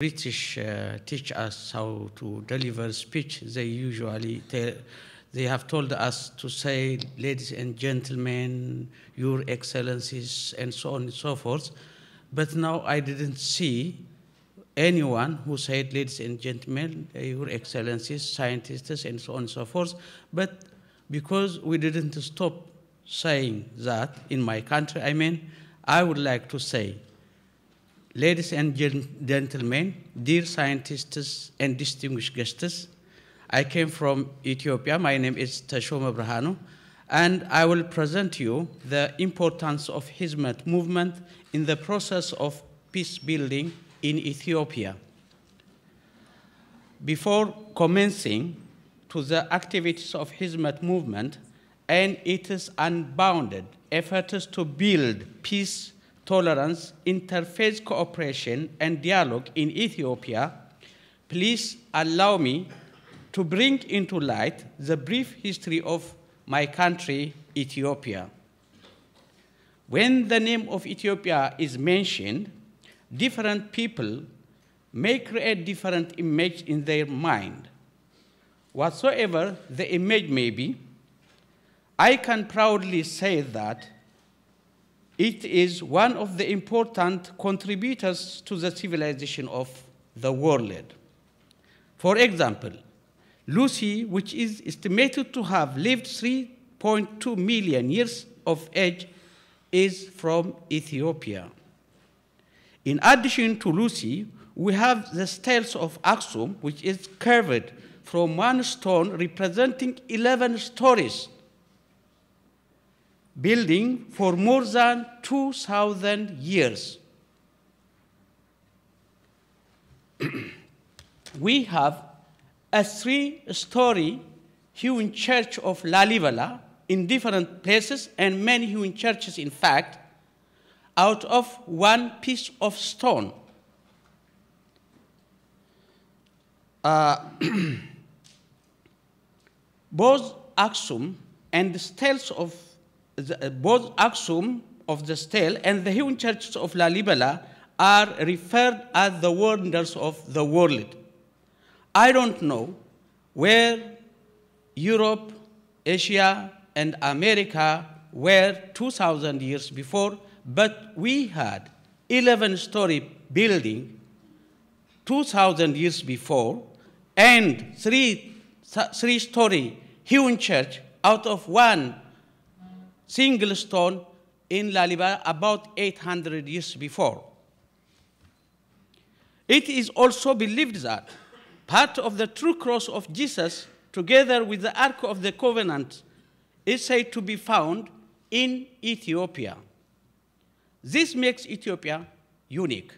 British uh, teach us how to deliver speech. They usually tell, they have told us to say, ladies and gentlemen, your excellencies, and so on and so forth. But now I didn't see anyone who said, ladies and gentlemen, your excellencies, scientists, and so on and so forth. But because we didn't stop saying that in my country, I mean, I would like to say, ladies and gentlemen, dear scientists and distinguished guests, I came from Ethiopia. My name is Teshome Berhanu, and I will present you the importance of Hizmet movement in the process of peace building in Ethiopia. Before commencing to the activities of Hizmet movement and its unbounded efforts to build peace, tolerance, interfaith cooperation, and dialogue in Ethiopia, please allow me to bring into light the brief history of my country, Ethiopia. When the name of Ethiopia is mentioned, different people may create different image in their mind. Whatsoever the image may be, I can proudly say that it is one of the important contributors to the civilization of the world. For example, Lucy, which is estimated to have lived 3.2 million years of age, is from Ethiopia. In addition to Lucy, we have the stels of Aksum, which is carved from one stone representing 11 stories, building for more than 2,000 years. we have a three-story hewn church of Lalibela in different places and many hewn churches, in fact, out of one piece of stone. Uh, both Aksum and the stels of the, uh, both Aksum of the stele and the hewn churches of Lalibela are referred as the wonders of the world. I don't know where Europe, Asia, and America were 2,000 years before, but we had 11 story building 2,000 years before and three, three story hewn church out of one single stone in Lalibela about 800 years before. It is also believed that part of the true cross of Jesus, together with the Ark of the Covenant, is said to be found in Ethiopia. This makes Ethiopia unique.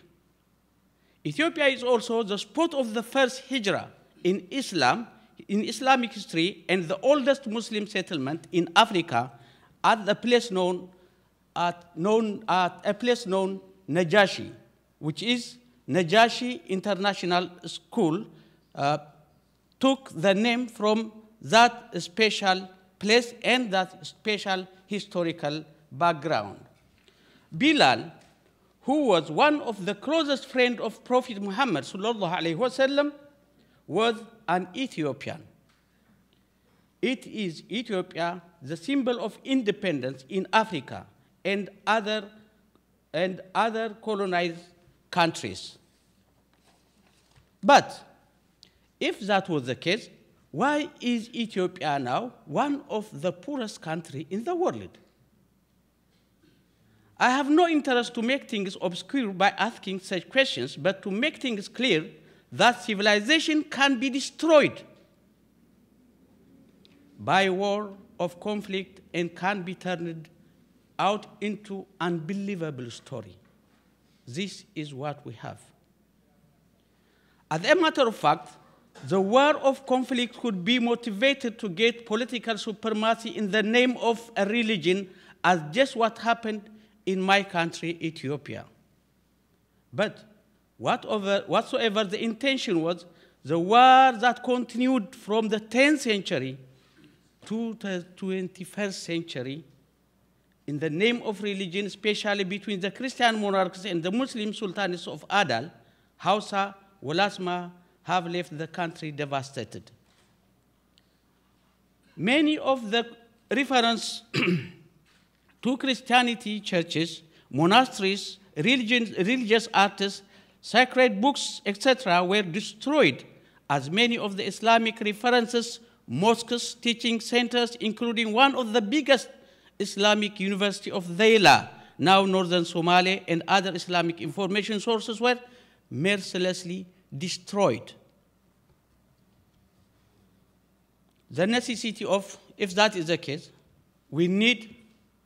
Ethiopia is also the spot of the first hijrah in Islam, in Islamic history, and the oldest Muslim settlement in Africa at the place known at, known, at a place known Najashi, which is Najashi International School, uh, took the name from that special place and that special historical background. Bilal, who was one of the closest friends of Prophet Muhammad was an Ethiopian. It is Ethiopia, the symbol of independence in Africa and other, and other colonized countries. But if that was the case, why is Ethiopia now one of the poorest countries in the world? I have no interest to make things obscure by asking such questions, but to make things clear that civilization can be destroyed by war of conflict and can be turned out into unbelievable story. This is what we have. As a matter of fact, the war of conflict could be motivated to get political supremacy in the name of a religion, as just what happened in my country, Ethiopia. But whatever, whatsoever the intention was, the war that continued from the 10th century to the 21st century in the name of religion, especially between the Christian monarchs and the Muslim sultanates of Adal, Aussa, Wolasma have left the country devastated. Many of the reference to Christianity churches, monasteries, religion, religious artists, sacred books, etc., were destroyed, as many of the Islamic references, mosques, teaching centers, including one of the biggest Islamic University of Zayla, now northern Somalia, and other Islamic information sources were mercilessly destroyed. The necessity of, if that is the case, we need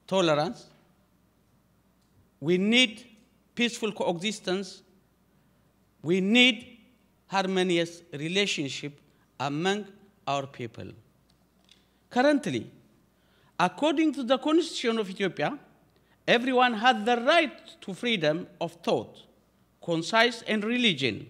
tolerance, we need peaceful coexistence, we need harmonious relationship among our people. Currently, according to the Constitution of Ethiopia, everyone has the right to freedom of thought, conscience, and religion.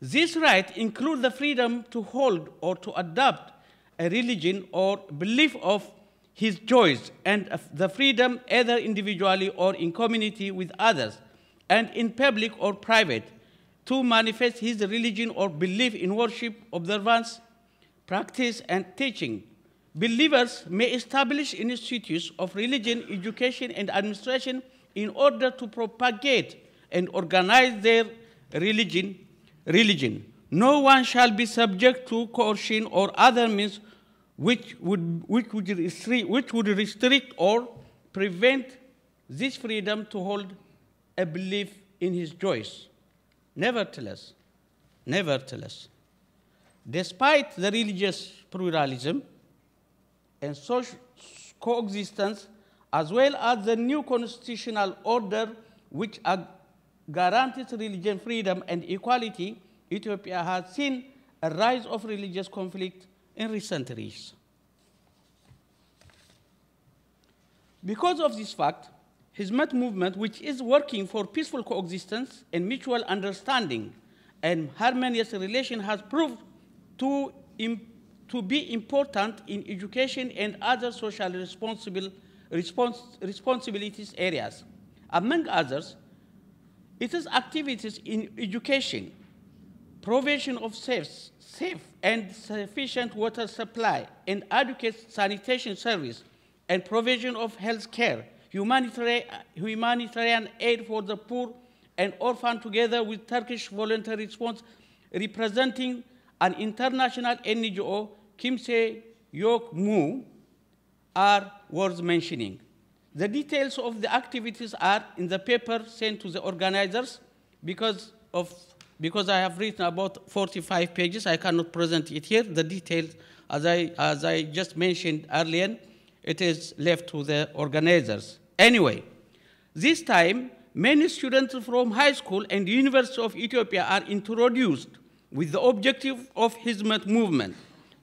This right includes the freedom to hold or to adopt a religion or belief of his choice and the freedom either individually or in community with others and in public or private to manifest his religion or belief in worship, observance, practice, and teaching. Believers may establish institutes of religion, education, and administration in order to propagate and organize their religion. religion. No one shall be subject to coercion or other means which would, which would, restrict, which would restrict or prevent this freedom to hold a belief in his choice. Nevertheless, nevertheless, despite the religious pluralism and social coexistence, as well as the new constitutional order which guarantees religion freedom and equality, Ethiopia has seen a rise of religious conflict in recent years. Because of this fact, Hizmet movement, which is working for peaceful coexistence and mutual understanding and harmonious relation, has proved to, to be important in education and other social responsible, respons responsibilities areas. Among others, its activities in education, provision of safe, safe and sufficient water supply, and adequate sanitation service, and provision of health care, humanitarian aid for the poor and orphan together with Turkish voluntary response representing an international NGO, Kimse Yok Mu, are worth mentioning. The details of the activities are in the paper sent to the organizers because of because I have written about 45 pages, I cannot present it here. The details, as I, as I just mentioned earlier, it is left to the organizers. Anyway, this time, many students from high school and University of Ethiopia are introduced with the objective of Hizmet movement.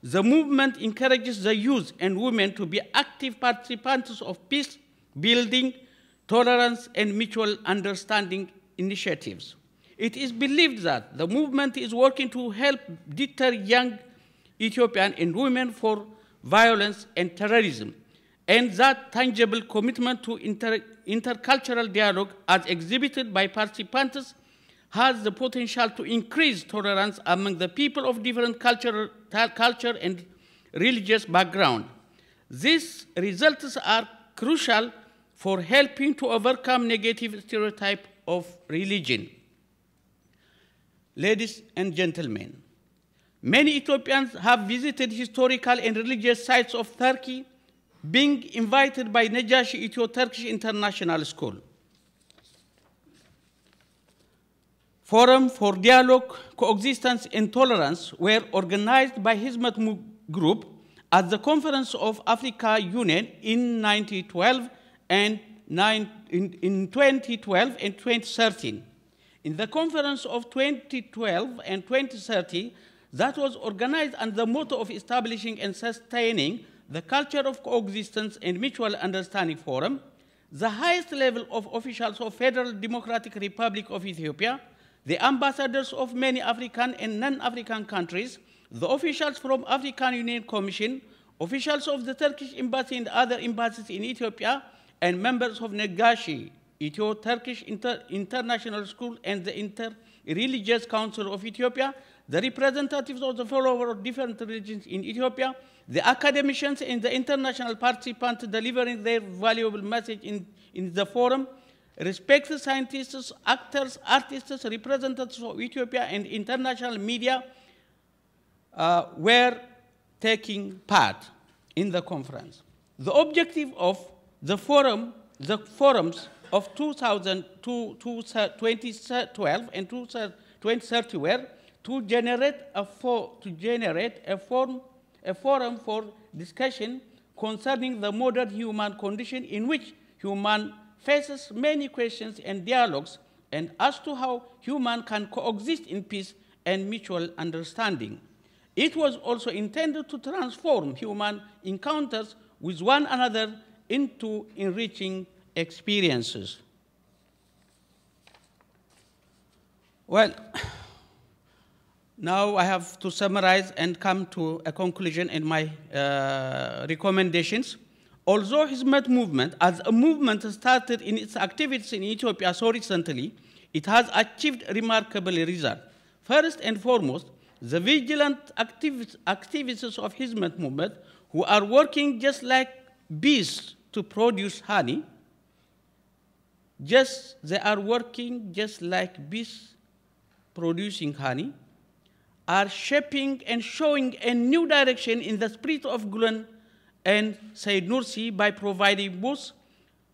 The movement encourages the youth and women to be active participants of peace building, tolerance, and mutual understanding initiatives. It is believed that the movement is working to help deter young Ethiopian and women for violence and terrorism, and that tangible commitment to inter intercultural dialogue as exhibited by participants has the potential to increase tolerance among the people of different culture, culture and religious background. These results are crucial for helping to overcome negative stereotype of religion. Ladies and gentlemen, many Ethiopians have visited historical and religious sites of Turkey, being invited by Najashi Ethio-Turkish International School. Forum for Dialogue, Coexistence, and Tolerance were organized by Hizmet Group at the Conference of Africa Union in 1912 and nine, in, in 2012 and 2013. In the conference of 2012 and 2030, that was organized under the motto of establishing and sustaining the culture of coexistence and mutual understanding forum, the highest level of officials of Federal Democratic Republic of Ethiopia, the ambassadors of many African and non-African countries, the officials from African Union Commission, officials of the Turkish embassy and other embassies in Ethiopia, and members of Negashi Ethio-Turkish Inter International School and the Inter Religious Council of Ethiopia, the representatives of the followers of different religions in Ethiopia, the academicians and the international participants delivering their valuable message in, in the forum, respected scientists, actors, artists, representatives of Ethiopia and international media uh, were taking part in the conference. The objective of the forum, the forums of 2000, 2012 and 2030 were to generate a, for, to generate a, form, a forum for discussion concerning the modern human condition in which human faces many questions and dialogues and as to how human can coexist in peace and mutual understanding. It was also intended to transform human encounters with one another into enriching experiences. Well, now I have to summarize and come to a conclusion in my uh, recommendations. Although Hizmet movement, as a movement started in its activities in Ethiopia so recently, it has achieved remarkable results. First and foremost, the vigilant activ activists of Hizmet movement who are working just like bees to produce honey, just they are working just like bees producing honey, are shaping and showing a new direction in the spirit of Gulen and Said Nursi by providing books,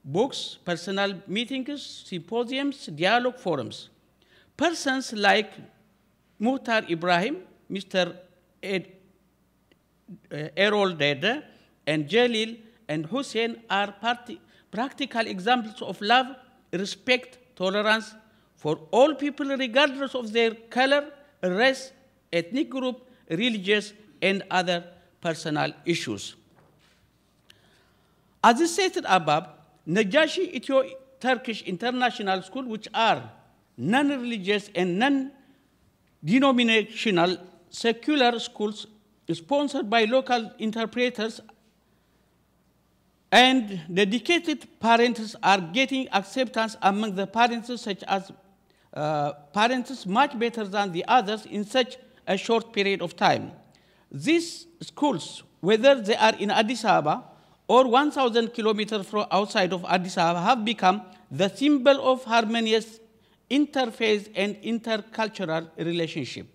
books, personal meetings, symposiums, dialogue forums. Persons like Muhtar Ibrahim, Mr. Ed, uh, Errol Dede, and Jalil and Hussein are practical examples of love, respect, tolerance for all people regardless of their color, race, ethnic group, religious, and other personal issues. As stated above, Najashi Ethio-Turkish International School, which are non-religious and non-denominational secular schools sponsored by local interpreters and dedicated parents are getting acceptance among the parents such as uh, parents much better than the others in such a short period of time. These schools, whether they are in Addis Ababa or 1,000 kilometers from outside of Addis Ababa, have become the symbol of harmonious interfaith and intercultural relationship.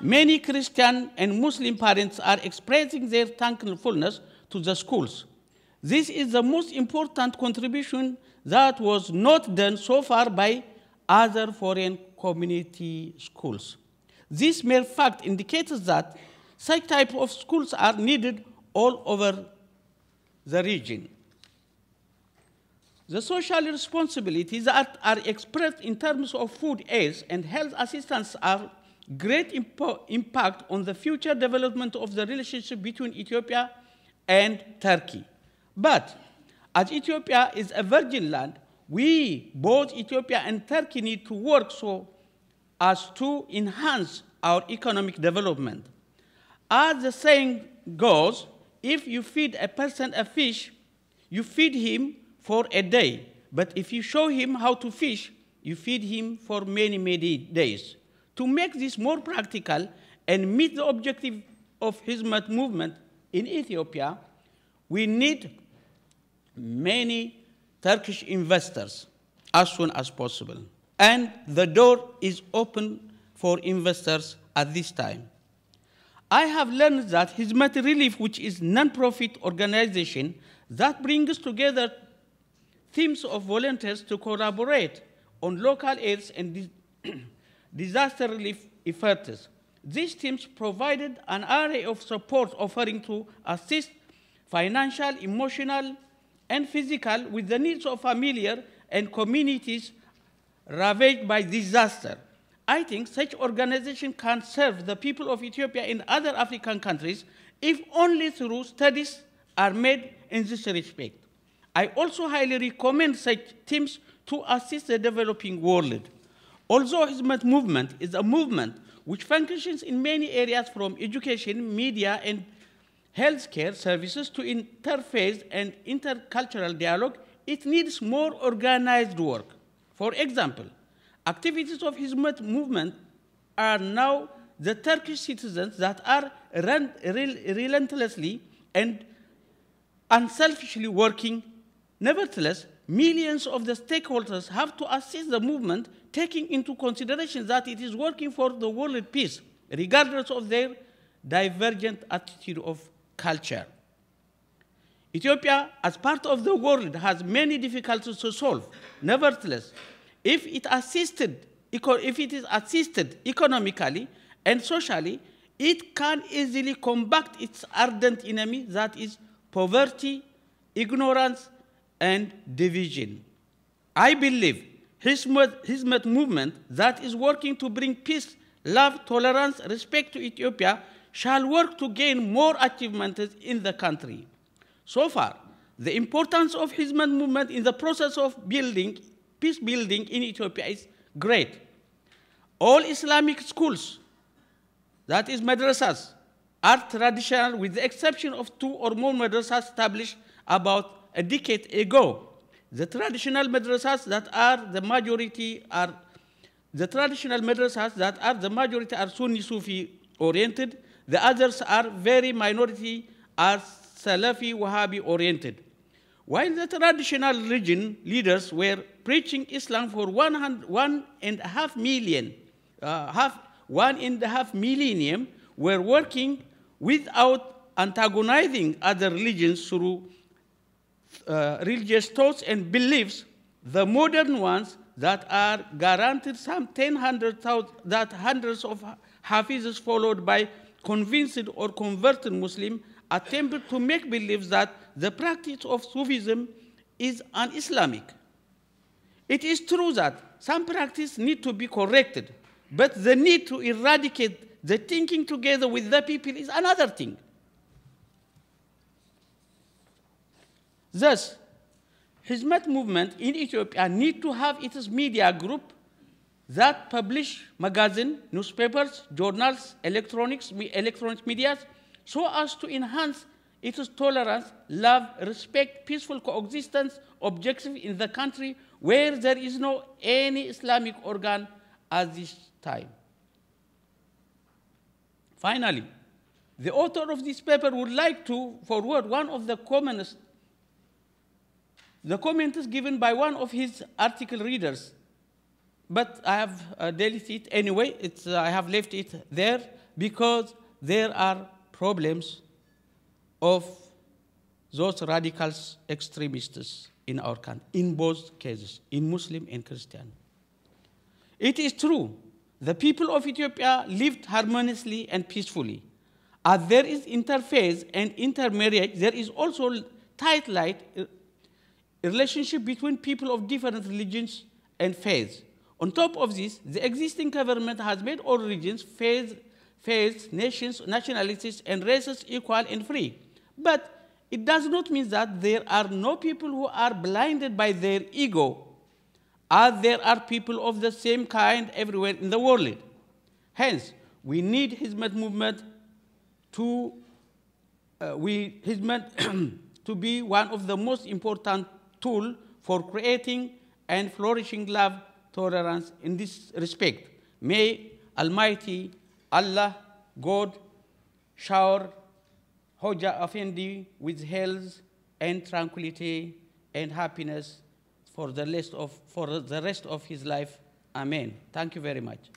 Many Christian and Muslim parents are expressing their thankfulness to the schools. This is the most important contribution that was not done so far by other foreign community schools. This mere fact indicates that such type of schools are needed all over the region. The social responsibilities that are expressed in terms of food aid and health assistance are great impo impact on the future development of the relationship between Ethiopia and Turkey. But as Ethiopia is a virgin land, we, both Ethiopia and Turkey, need to work so as to enhance our economic development. As the saying goes, if you feed a person a fish, you feed him for a day. But if you show him how to fish, you feed him for many, many days. To make this more practical and meet the objective of Hizmet movement in Ethiopia, we need many Turkish investors as soon as possible. And the door is open for investors at this time. I have learned that Hizmet Relief, which is non-profit organization that brings together teams of volunteers to collaborate on local aids and disaster relief efforts. These teams provided an array of support offering to assist financial, emotional, and physical with the needs of familiar and communities ravaged by disaster. I think such organization can serve the people of Ethiopia and other African countries if only through studies are made in this respect. I also highly recommend such teams to assist the developing world. Although Hizmet movement is a movement which functions in many areas from education, media, and healthcare services to interfaith and intercultural dialogue, it needs more organized work. For example, activities of Hizmet movement are now the Turkish citizens that are relentlessly and unselfishly working. Nevertheless, millions of the stakeholders have to assist the movement, taking into consideration that it is working for the world peace, regardless of their divergent attitude of culture. Ethiopia, as part of the world, has many difficulties to solve. Nevertheless, if it, assisted, if it is assisted economically and socially, it can easily combat its ardent enemy, that is poverty, ignorance, and division. I believe Hizmet movement that is working to bring peace, love, tolerance, respect to Ethiopia shall work to gain more achievements in the country. So far, the importance of Hizmet movement in the process of building, peace building in Ethiopia is great. All Islamic schools, that is madrasas, are traditional with the exception of two or more madrasas established about a decade ago. The traditional madrasas that are the majority are the traditional madrasas that are the majority are Sunni Sufi oriented. The others are very minority are Salafi Wahhabi oriented. While the traditional religion leaders were preaching Islam for one, and a half million, uh, half, one and a half millennium, were working without antagonizing other religions through uh, religious thoughts and beliefs, the modern ones that are guaranteed some 10, that hundreds of Hafizes followed by convinced or converted Muslim attempted to make believe that the practice of Sufism is un-Islamic. It is true that some practices need to be corrected, but the need to eradicate the thinking together with the people is another thing. Thus, Hizmet movement in Ethiopia need to have its media group that publish magazine, newspapers, journals, electronics, electronic media, so as to enhance its tolerance, love, respect, peaceful coexistence objective in the country where there is no any Islamic organ at this time. Finally, the author of this paper would like to forward one of the commonest the comment is given by one of his article readers, but I have uh, deleted it anyway. It's, uh, I have left it there because there are problems of those radical extremists in our country, in both cases, in Muslim and Christian. It is true, the people of Ethiopia lived harmoniously and peacefully. As there is interfaith and intermarriage, there is also tight light uh, relationship between people of different religions and faiths. On top of this, the existing government has made all religions, faiths, faiths, nations, nationalities, and races equal and free. But it does not mean that there are no people who are blinded by their ego, as there are people of the same kind everywhere in the world. Hence, we need Hizmet movement to, uh, we, Hizmet to be one of the most important tool for creating and flourishing love, tolerance in this respect. May Almighty Allah, God, shower Hoja Afendi with health and tranquility and happiness for the rest of, for the rest of his life. Amen. Thank you very much.